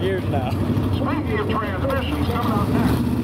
gears now. Speaking of transmissions, coming up next.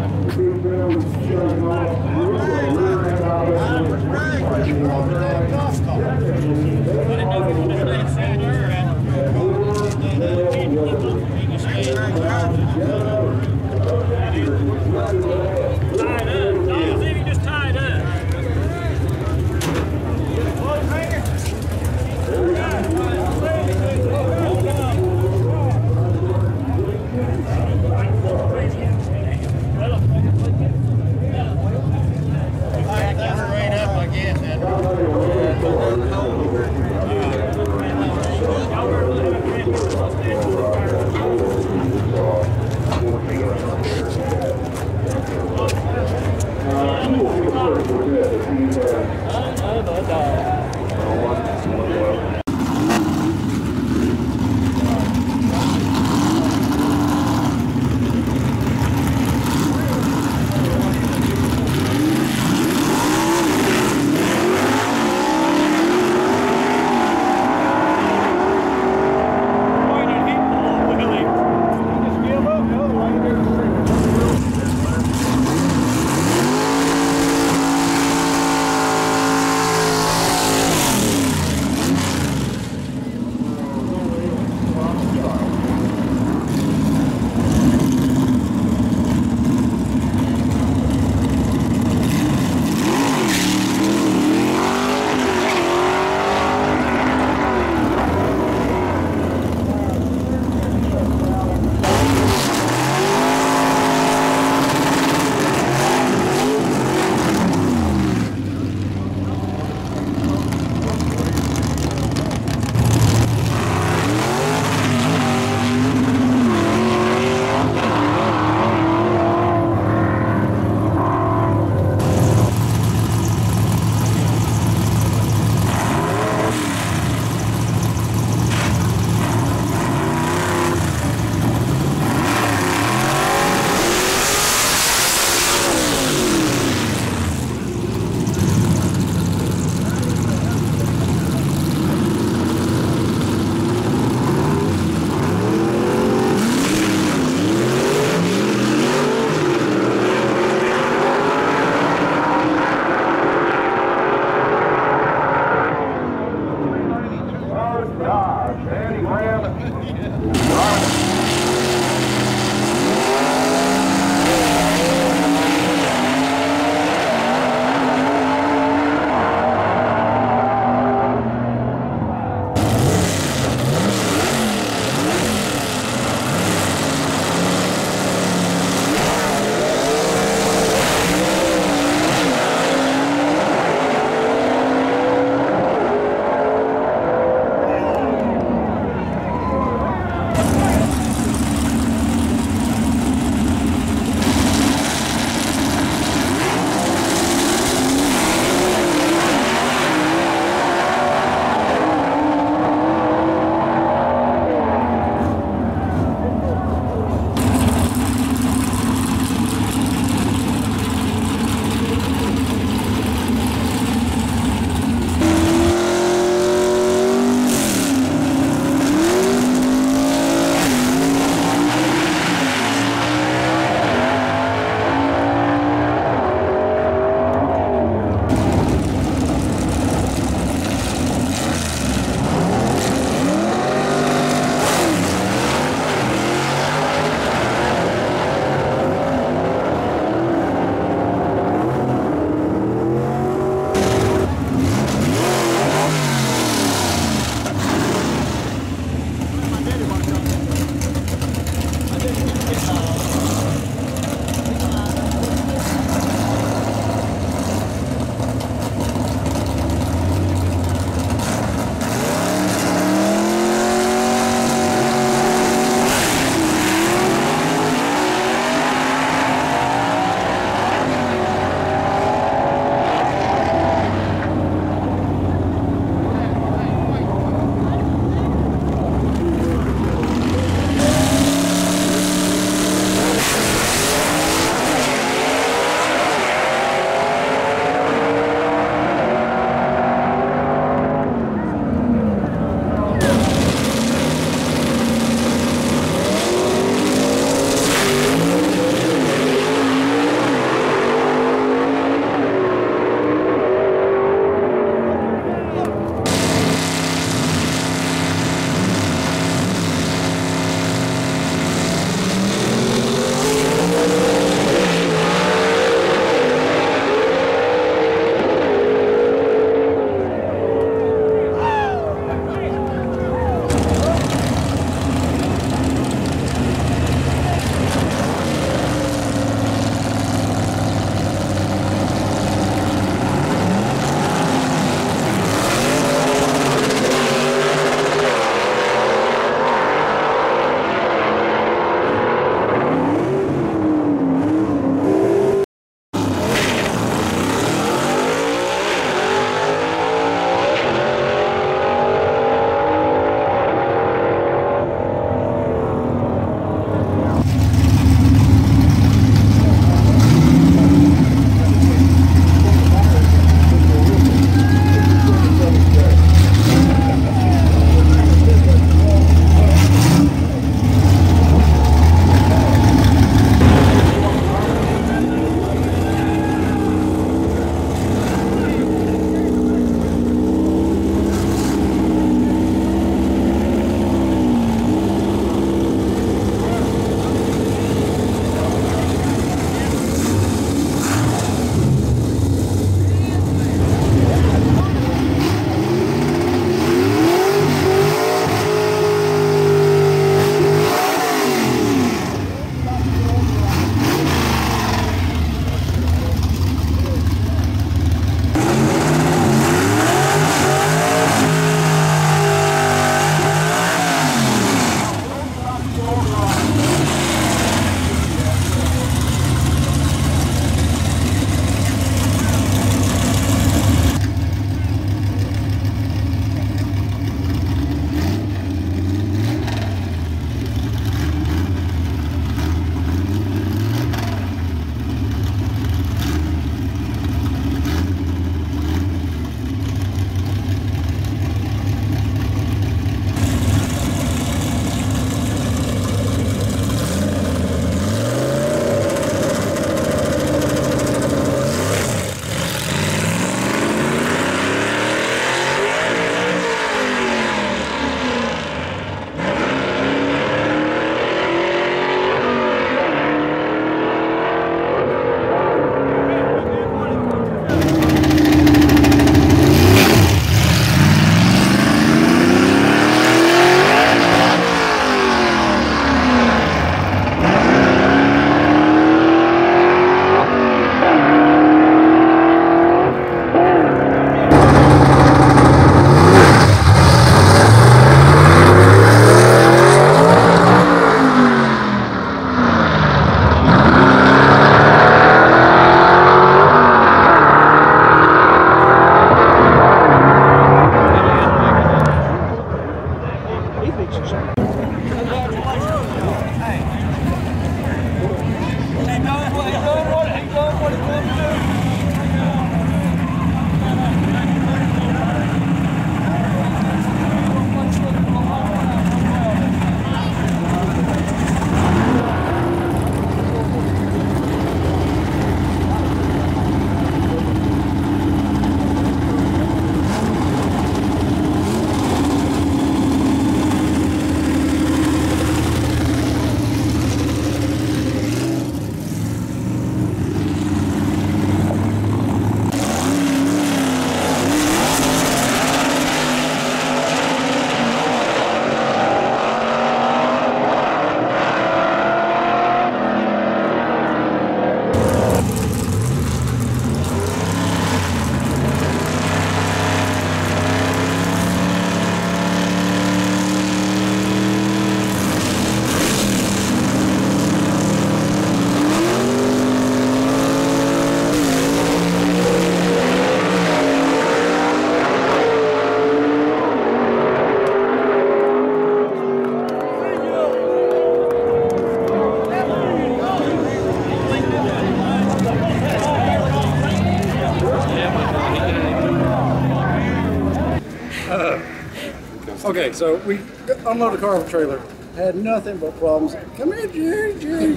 so we unloaded the car off the trailer. Had nothing but problems. Come here, Jerry, Jerry.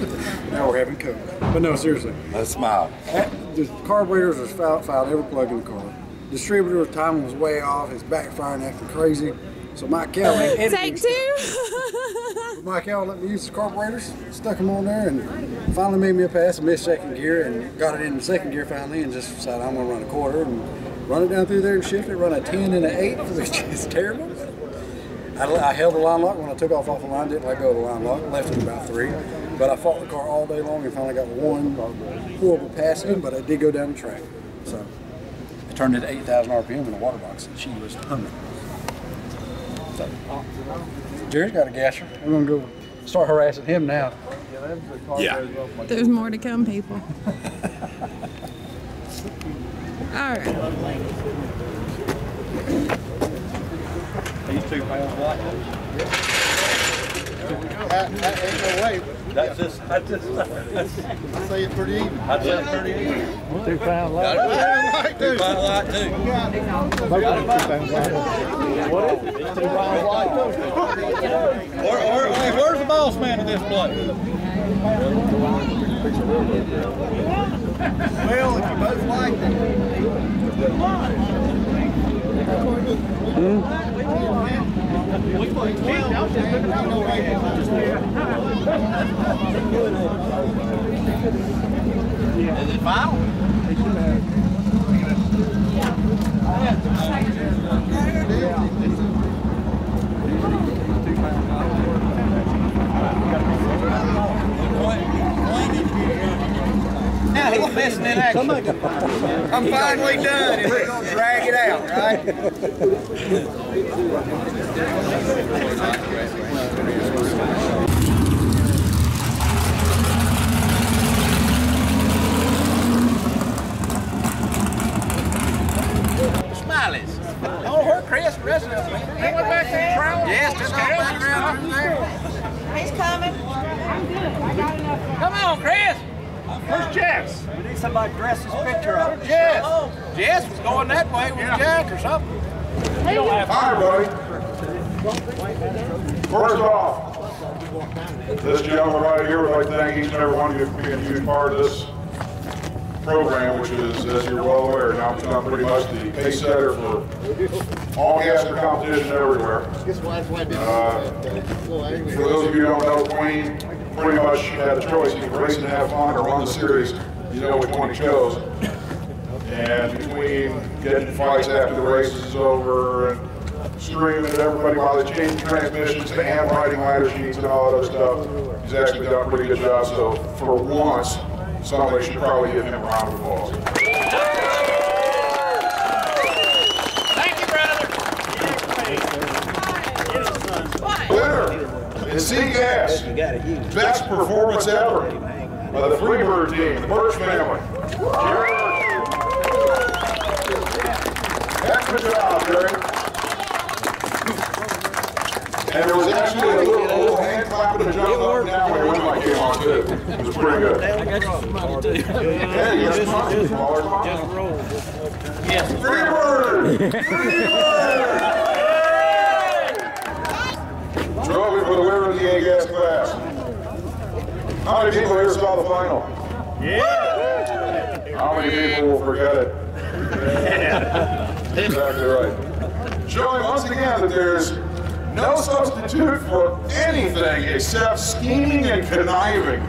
Now we're having coke. But no, seriously. Let's smile. At- The carburetors were fouled, fouled every plug in the car. Distributor timing was way off. It's backfiring, acting crazy. So Mike Kell made editing Take two. Mike Kell let me use the carburetors, stuck them on there, and finally made me a pass. I missed second gear and got it in the second gear finally, and just decided I'm gonna run a quarter and run it down through there and shift it. Run a 10 and an 8, which is terrible. I, I held the line lock when I took off off the line, didn't let go of the line lock, left it about three. But I fought the car all day long and finally got one horrible pass in, but I did go down the track. So I turned it to 8,000 RPM in the water box and she was humming. So, Jerry's got a gasser. I'm gonna go start harassing him now. Yeah. There's more to come, people. All right. These two pounds light. That, that ain't no way. That's just, that's just, that's, I say it's pretty even. that's just pretty easy. Two pound Got it. Like Two dude. pound light too. Where, where, hey, where's the boss man in this place? Well, if you both like it. Is it final? Now he's missing in action. I'm finally done. and We're gonna drag it out, right? Smileys. Oh, her Chris, the rest of them. They went back to the trial? Yes, just got back around through there. He's coming. I'm good. I got enough. Come on, Chris. Where's Jess? We need somebody to dress his picture up. Jess. Jess was going that way with Jack or something. Hi, everybody. First off, this gentleman right here would like to thank each and every one of you for being a huge part of this program, which is, as you're well aware, now become pretty much the pace setter for all gasser competition everywhere. Guess why that's why I did Uh, For those of you who don't know, Queen pretty much had a choice, you could race and have fun or run the series, you know which one he chose. And between getting fights after the race is over and screaming at everybody while they change transmissions to handwriting ladder sheets and all that other stuff, he's actually done a pretty good job. So for once, somebody should probably give him a round of applause. Thank you, brother. Winner is C Gas. Best performance ever by the Freebird team, the Birch family. Jerry Excellent job, Jerry. And there was actually a little, little hand clap and a jump up and down when your wind light came on too. It was pretty good. I got you some money too. Yeah, you got some money. Smaller smile. Freebird! Freebird! Trophy for the winner of the A-Gas class. How many people here saw the final? Yeah! How many people will forget it? Exactly right. Showing once again that there's no substitute for anything except scheming and conniving.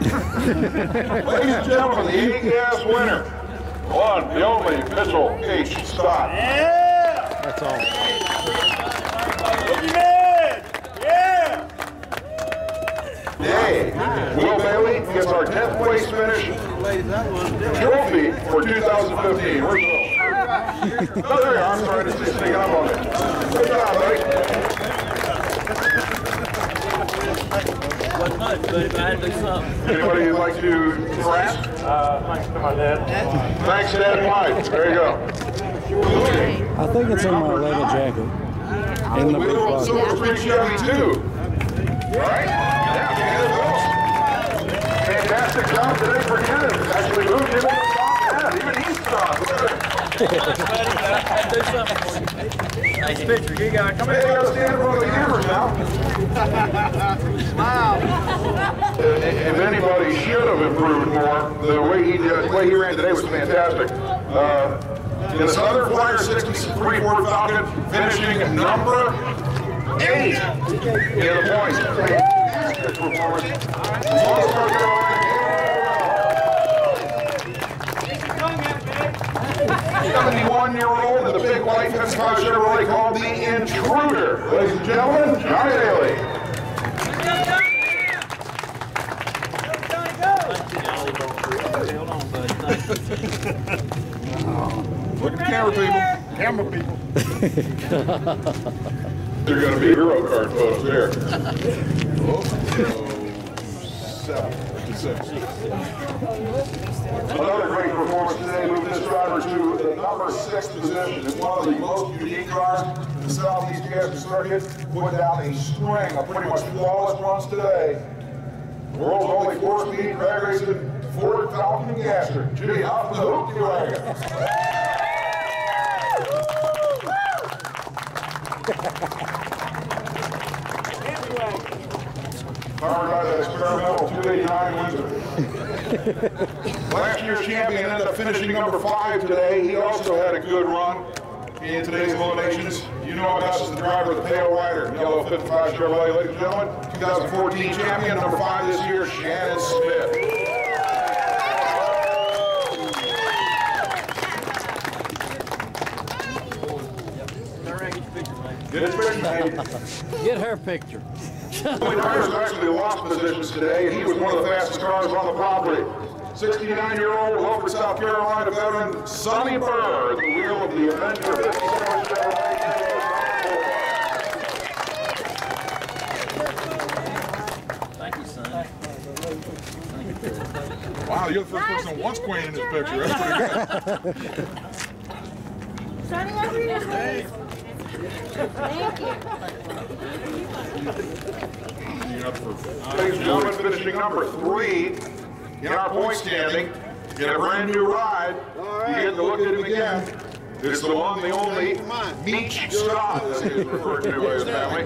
Ladies and gentlemen, the A-Gas winner, one, the only Mitchell H. Stott. That's all. Looking good. Yeah. Will Bailey gets our 10th place finish trophy for 2015. Where's Will? Oh, there you are. I'm sorry to see sneaking up on you. Good job, buddy. Wasn't much, but I had to do something. Anybody who'd like to rap? Uh, thanks to my dad. Thanks, Dad and Mike. There you go. I think it's in my leather jacket. In the We big pocket. Silver Creek Chevy too. Right? Job today for. Actually moved him in the top 10. Even you. Nice picture. You got. Come Hey, you here. gotta stand in front of the If anybody should have improved more, the way he did, the way he ran today was fantastic. Uh, in the Southern Flyer 63 Ford Falcon, finishing number eight in the points. Performance. North Carolina. 71-year-old in the big white Pensacola Chevrolet called the Intruder. Ladies and gentlemen, Johnny Daly. Hold on, bud. Look at the camera, people. Camera people. They're gonna be hero card photos there. Oh. Another great performance today, moving this driver to number six position. It's one of the most unique cars in the Southeast Gas Circuit. Put down a string of pretty much flawless runs today. The world's only four-speed drag racing Ford Falcon and Gaster. Gee, off the you wagon. Powered by the experimental 289 Windsor. Last year's champion ended up finishing number five today. He also had a good run in today's eliminations. You know us as the driver of the Pale Rider, yellow 55 Chevrolet. Ladies and gentlemen, 2014 champion, number five this year, Shannon Smith. Get your picture, man. Get his picture, baby. Get her picture. Only drivers actually lost positions today, and he was one of the fastest cars on the property. 69-year-old Wellford, South Carolina veteran Sonny Burr at the wheel of the Avenger 57 Chevrolet. Thank you, son. Wow, you're the first person wants Queen in this picture. That's pretty good. Sonny, over here, please. Thank you. Ladies and gentlemen, finishing number three in our point standing. Get a brand new ride. You get to look at him again. It's the one, the only Meech Scott, as he is referred to by his family.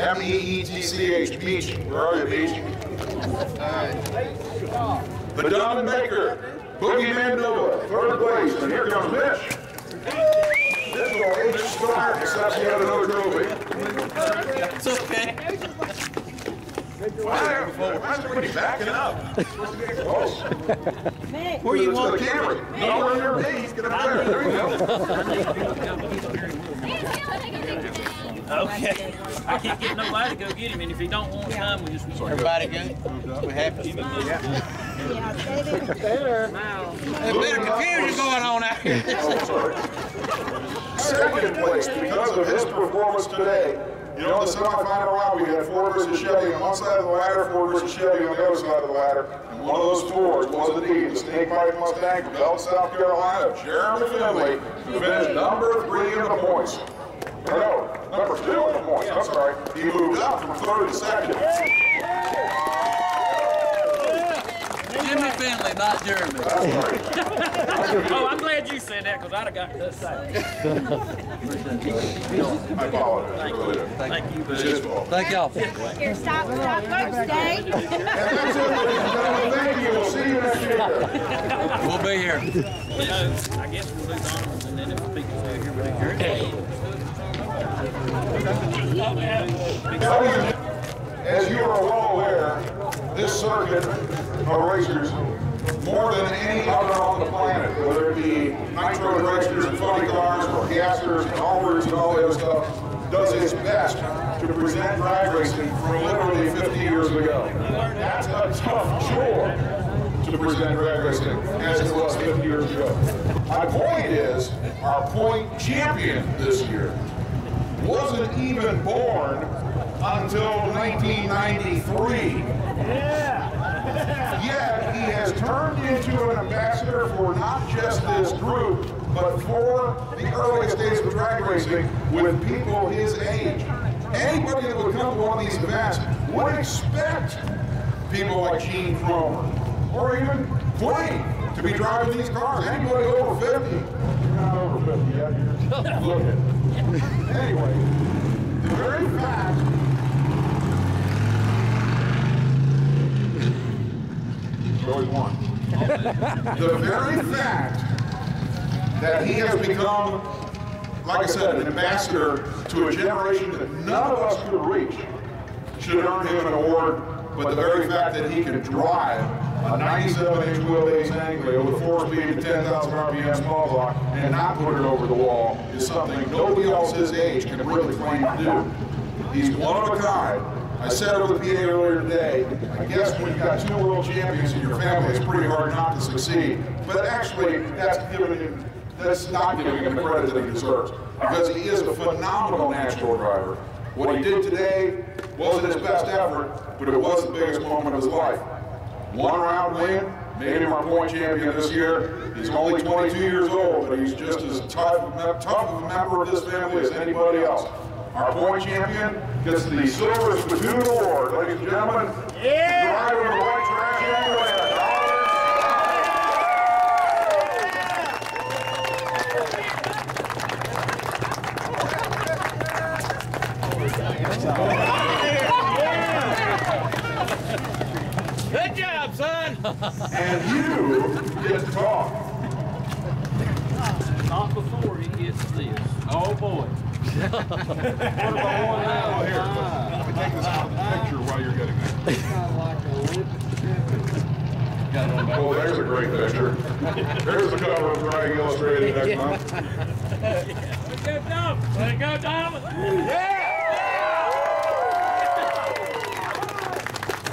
M-E-E-T-C-H, Meech. Where are you, Meech? The and Baker, Boogie Mandela, third place, and here comes Mitch. This will H Scott, except he had another trophy. It's okay. Why why backing up? Where you want? gonna there. You go. Okay. I can't get nobody to go get him, and if he don't want to come, we just. Everybody good? We happy? Yeah, stay there. There's a bit of confusion going on out here. Second place because of his performance today. You know, in the semifinal round, we had Ford versus Chevy on one side of the ladder, Ford versus Chevy on the other side of the ladder. And one of those Fords was indeed the Snake Bite Mustang from Belton, South Carolina, Jeremy Finley, who finished number three in the points. No, number two in the points. I'm sorry. He moved up from third to second. Jimmy Finley, not Jeremy. Oh, I'm glad you said that, because I'd have got this side. I apologize. I really. Thank you, It's his Thank y'all. Here, stop, stop, folks, stay. And that's it, ladies and gentlemen. Thank you. We'll see you next year. We'll be here. You know, I guess we'll do honors, and then if people stay here, we'll do here. As you are well aware, this circuit of racers, more than any other on the planet, whether it be nitro racers and funny cars or gassers and altereds and all other stuff, does its best to present drag racing from literally 50 years ago. That's a tough chore to present drag racing as it was 50 years ago. My point is, our point champion this year wasn't even born until 1993. Yet he has turned into an ambassador for not just this group, but for the earliest days of drag racing with people his age. Anybody that would come to one of these events would expect people like Gene Cromer or even Queen to be driving these cars. Anybody over 50? You're not over 50 yet. You're looking. Anyway, the very fact The very fact that he has become, like I said, an ambassador to a generation that none of us could reach should earn him an award, but the very fact that he can drive a 97-inch wheelbase Anglia with a four-speed and 10,000 RPM small block and not put it over the wall is something nobody else his age can really claim to do. He's one of a kind. I said it with PA earlier today, I guess when you've got two world champions in your family, it's pretty hard not to succeed. But actually, that's giving him, that's not giving him the credit that he deserves. Because he is a phenomenal natural driver. What he did today wasn't his best effort, but it was the biggest moment of his life. One round win, made him our point champion this year. He's only 22 years old, but he's just as tough, tough of a member of this family as anybody else. Our point champion gets the Silver Spittoon Award, ladies and gentlemen. Yeah! Driver of the white trash Anglia, Good job, son. And you get to talk. Not before he gets this. Oh, boy. Now? Here, let me take this picture while you're getting that. Oh, there's a great picture. There's the cover of Drag Illustrated next month. Let's go, Tom. Let's go, Tom.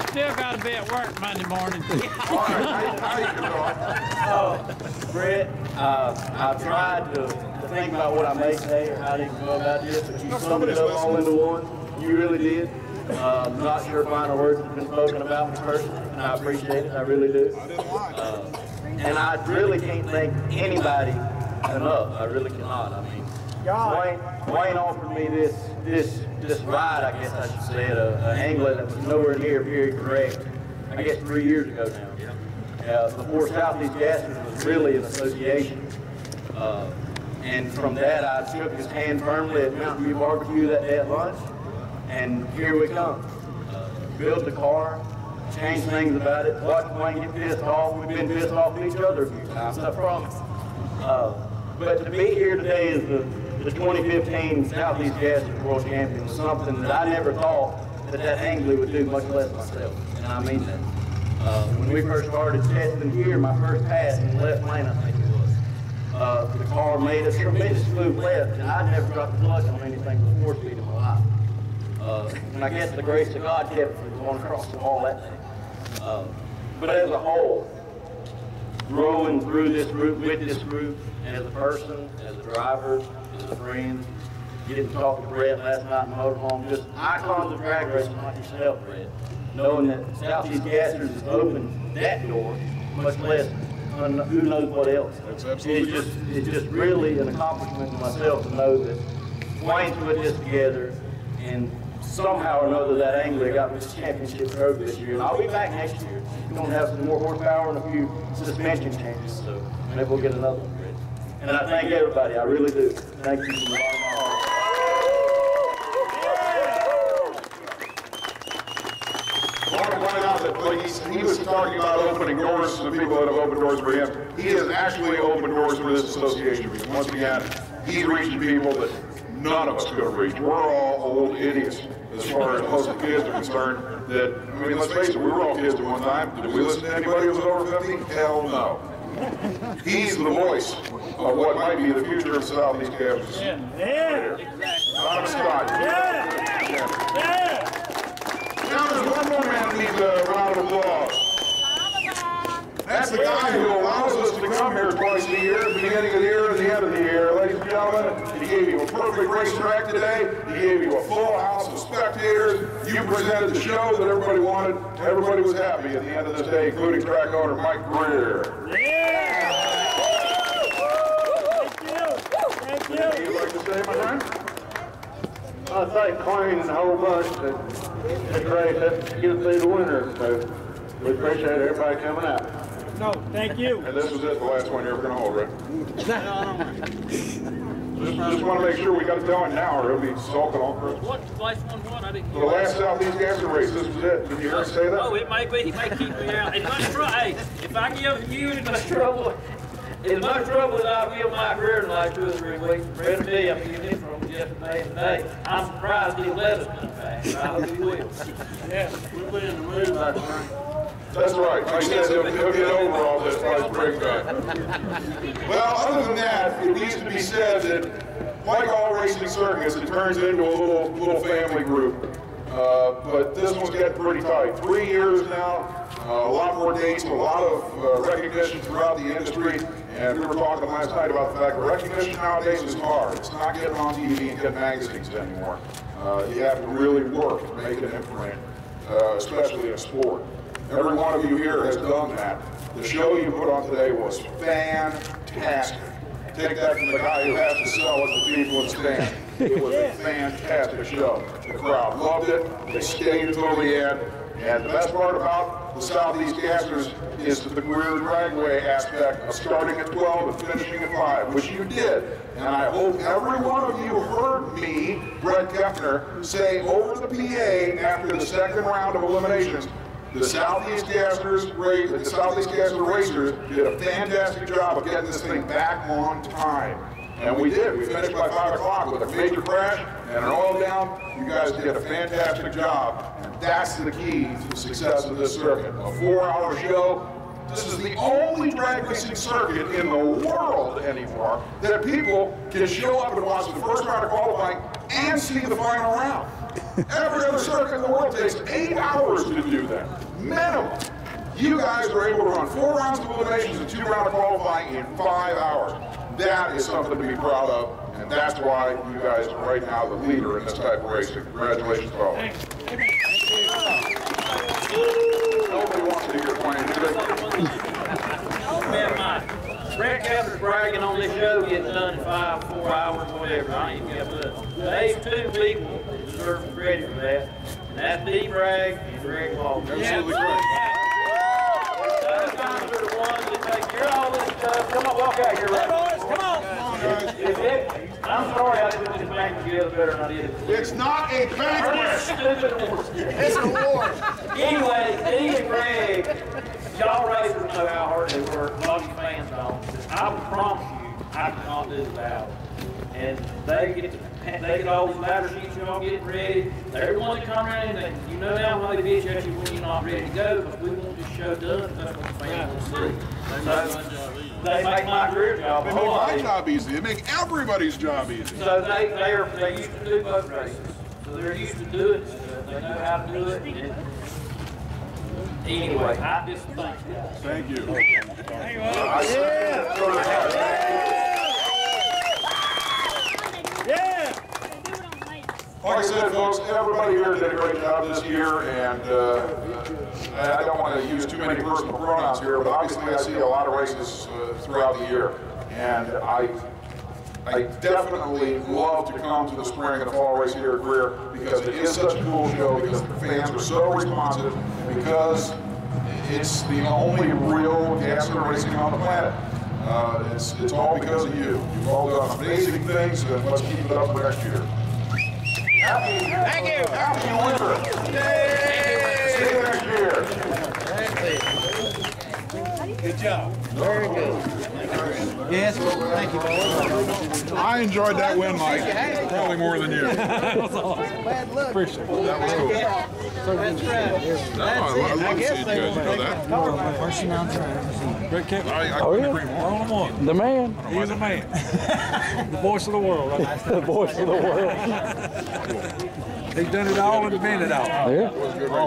Still got to be at work Monday morning. All right, how, you doing? Brett, uh, I tried to, to think about what I may say or how to go about this, but you summed it up all into one. You really did. Uh, I'm not sure final words have been spoken about me personally, and I appreciate it. I really do. Uh, and I really can't thank anybody enough. I really cannot. I mean, Wayne, Wayne offered me this this this ride, I guess I should say, at a, a Anglia that was nowhere near very correct. I guess three years ago now. Uh, before Southeast Gassers was really an association. Uh, and from that, I shook his hand firmly at Mountain View Barbecue that day at lunch. And here we come. Built the car, changed things about it, watched Wayne get pissed off. We've been pissed off at each other a few times, I promise. Uh, but to be here today is the, the 2015 Southeast Gassers World Champion was something that I never thought that that Anglia would do, much less myself. And I mean that. Uh, when we first started testing here, my first pass in left lane, I think uh, the car made a tremendous move left, and I'd never got the clutch on anything with four speed in my life. Uh, and I guess the grace of God kept me from going across the wall that day. Uh, but as a whole, growing through this group, with this group, as a person, as a driver, as a friend, getting to talk to Brett last night in the motorhome, just icons of drag racing like yourself, Brett knowing that Southeast Gassers has opened that door, much less un- who knows what else. That's absolutely It's just, it's just really an accomplishment to myself to know that Wayne's put this together and somehow or another that Anglia got this championship trophy this year. And I'll be back next year. We're gonna have some more horsepower and a few suspension changes, so maybe we'll get another one. And I thank everybody, I really do. Thank you from the bottom of my heart. I want to point out that when he's, he was talking about opening doors to the people that have opened doors for him. He has actually opened doors for this association because once again, he's reaching people that none of us could reach. We're all old idiots as far as most kids are concerned. That I mean, let's face it, we were all kids at one time. Did we listen to anybody who was over 50? Hell no. He's the voice of what might be the future of Southeast Gassers. Yeah. Adam Scott. Now there's one more man who needs a round of applause. That's the guy who allows us to come here twice a year, at the beginning of the year and the end of the year. Ladies and gentlemen, he gave you a perfect racetrack today. He gave you a full house of spectators. You presented the show that everybody wanted. Everybody was happy at the end of this day, including track owner Mike Greer. Yeah! Thank you. Anything you'd like to say, my friend? I thank Queen and the whole bunch that that race us to get through the winter, so we appreciate everybody coming out. No, thank you. And this was it, the last one you're ever going to hold, right? Just, just want to make sure we got it tell him now, or it'll be sulking all Christmas. What, last one, what? I didn't. The last Southeast Gasser race, this was it. Did you hear him say Oh, it may be, he may keep me out. As much trouble, hey, if I give you as much trouble, as much trouble as I give Mike Greer in the last two or three weeks, Brett me, I'm getting this from yesterday and today. I'm surprised he let us come back. I hope he will. Yeah, we'll be in the mood like That's right. Like I said, he'll, he'll get over all this by spring time. Well, other than that, it needs to be said that like all racing circuits, it turns into a little, little family group. Uh, but this one's getting pretty tight. Three years now, uh, a lot more dates, a lot of uh, recognition throughout the industry. And we were talking last night about the fact that recognition nowadays is hard. It's not getting on TV and getting magazines anymore. Uh, you have to really work to make an imprint, uh, especially in sport. Every one of you here has done that. The show you put on today was fantastic. Take that from the guy who has to sell it to people in stand. It was a fantastic show. The crowd loved it. They stayed until the end. And the best part about the Southeast Gassers is the Greer dragway aspect of starting at 12 and finishing at 5, which you did. And I hope every one of you heard me, Brett Kepner, say over the PA after the second round of eliminations, the Southeast ra- the Southeast Gasser Racers did a fantastic job of getting this thing back on time. And we did. We finished by 5 o'clock with a major crash and an oil down. You guys did a fantastic job. And that's the key to the success of this circuit. A four-hour show. This is the only drag racing circuit in the world anymore that people can show up and watch the first round of qualifying and see the final round. Every other circuit in the world takes eight hours to do that, minimum. You guys were able to run four rounds of eliminations and two rounds of qualifying in five hours. That is something to be proud of, and that's why you guys are right now the leader in this type of racing. Congratulations, fellas. Nobody wants to hear playing, do they? Man, my, bragging on this show getting done in five, four hours, whatever. I ain't get but These two people deserve credit for that. And that's Dee Bragg and Greg Walker. Absolutely correct. Come on, walk out here? Come on. I'm sorry I didn't this bank better than I did. It's not a banquet. It's an award. Anyway, Dee and Greg, y'all racers know how hard they work. A lot of fans don't. I promise you, I could not do it without. And they get to, they get all these ladder sheets y'all getting ready. They're the ones that come around and you know now why they bitch at you when you're not ready to go, because we want this show done. That's what the fans want to see. So, they make my career job They make my job easy. They make everybody's job easy. So they, they are, they used to do boat races, so they're used to doing stuff, they know how to do it. and- Anyway, I just think. Thank you. Like I said, folks, everybody here did a great job this year, and uh, I don't want to use too many personal pronouns here, but obviously I see a lot of races uh, throughout the year, and I, I definitely love to come to the spring and the fall race here at Greer because it is such a cool show, because the fans are so responsive, because it's the only real gasser racing on the planet. Uh, it's, it's all because of you. You've all done amazing things, and let's keep it up for next year. Thank you. Happy winter. See you next year. Good job. Very good. Yes, thank you. I enjoyed that win, Mike. Probably more than you. Bad luck. Appreciate it. That was cool. That's right. No, I love I to guess see you guys, you know will that. make First and on track. Great kid. I, I oh, couldn't agree more. On one. The man. He's a man. the voice of the world. Right? The voice of the world. He's done it all and been it all. Yeah.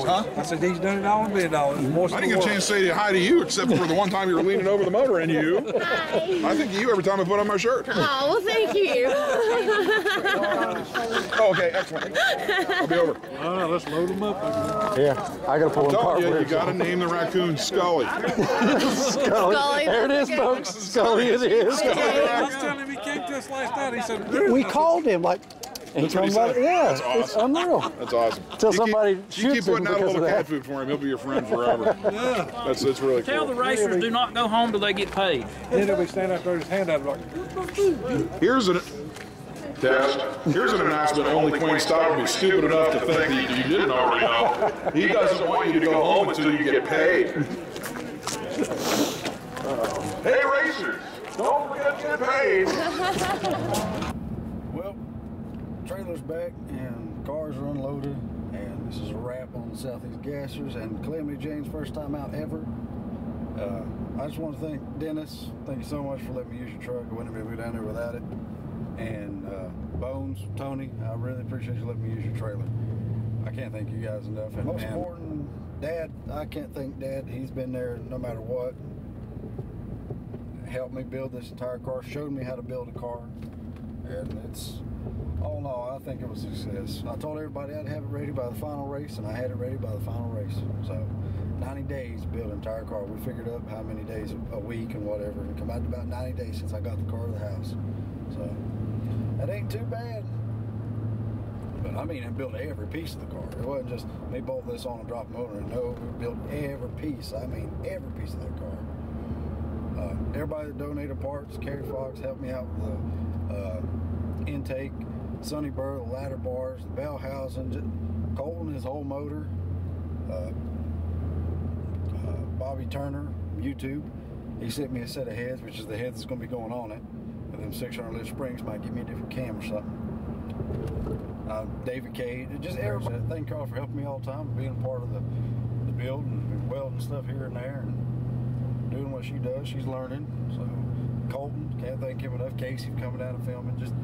Huh? I said he's done it all and been it all. He's the I of didn't get a chance to say hi to you except for the one time you were leaning over the motor and you. Hi. I think of you every time I put on my shirt. Oh, well, thank you. Oh, okay, excellent. I'll be over. All right, let's load them up. Yeah. I gotta pull I'm him telling you, you got to name the raccoon Scully. Scully. Scully. There it is, folks. Scully it is. I was telling him he came to us last night. He said, We called him like. And he what he told about said. it. Yeah, That's it's unreal. That's awesome. Till You somebody keep, you shoots keep him putting out a because little cat food for him. He'll be your friend forever. Yeah. That's that's really cool. Tell the cool. racers do not go home till they get paid. And then he'll be standing up there with his hand out like, Here's an Test. Here's an announcement only Queen Stott would be stupid enough to think that you didn't already know. He doesn't want you to go home until you get paid. Hey, racers, don't forget to get paid. Trailer's back and cars are unloaded, and this is a wrap on the Southeast Gassers and Calamity Jane's first time out ever. Uh, I just want to thank Dennis. Thank you so much for letting me use your truck. I wouldn't have been able to go down there without it. And uh, Bones, Tony, I really appreciate you letting me use your trailer. I can't thank you guys enough. And most important, Dad, I can't thank Dad. He's been there no matter what. Helped me build this entire car, showed me how to build a car. And it's, in all, I think it was a success. I told everybody I'd have it ready by the final race, and I had it ready by the final race. So, 90 days to build an entire car. We figured up how many days a week and whatever, and come out to about 90 days since I got the car to the house. So, that ain't too bad. But I mean, I built every piece of the car. It wasn't just me bolt this on and drop motor. No, we built every piece. I mean, every piece of that car. Uh, everybody that donated parts, Kerry Fox helped me out with the uh, intake, Sonny Burr, the ladder bars, the bell housing, Colton, his whole motor, uh, uh, Bobby Turner, YouTube. He sent me a set of heads, which is the heads that's going to be going on it. And then 600 lift springs might give me a different cam or something. Uh, David Cade, just everybody. Thank Carl for helping me all the time, being a part of the, the build and welding stuff here and there. And doing what she does. She's learning. So Colton, can't thank him enough. Casey for coming out and filming. Just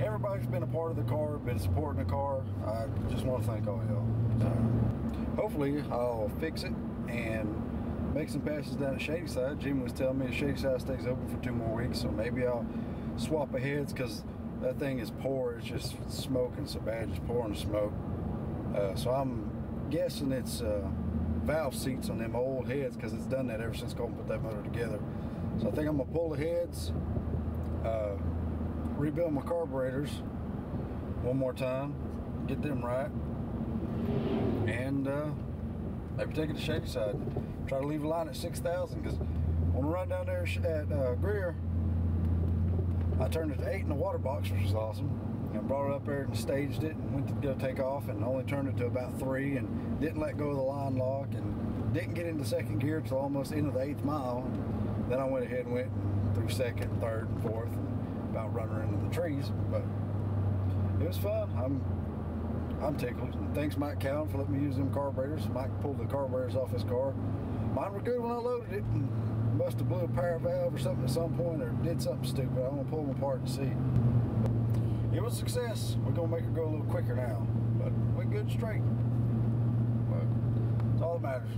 everybody's been a part of the car, been supporting the car. I just want to thank all y'all. So, hopefully I'll fix it and make some passes down at Shady Side. Jimmy was telling me the Shady Side stays open for two more weeks, so maybe I'll swap heads because that thing is poor. It's just smoking so bad, just pouring smoke. Uh, so I'm guessing it's uh, valve seats on them old heads because it's done that ever since Colton put that motor together. So I think I'm gonna pull the heads, uh, rebuild my carburetors one more time, get them right, and uh, maybe take it to Shady Side. Try to leave a line at 6,000 because when I run down there at uh, Greer, I turned it to eight in the water box, which was awesome. And brought it up there and staged it and went to go take off and only turned it to about three and didn't let go of the line lock and didn't get into second gear till almost into the eighth mile. Then I went ahead and went through second, third, and fourth, about running into the trees. But it was fun. I'm I'm tickled. And thanks Mike Cowan for letting me use them carburetors. Mike pulled the carburetors off his car. Mine were good when I loaded it. And must have blew a power valve or something at some point or did something stupid. I'm gonna pull them apart and see. It was a success. We're gonna make it go a little quicker now. But we're good straight. But it's all that matters.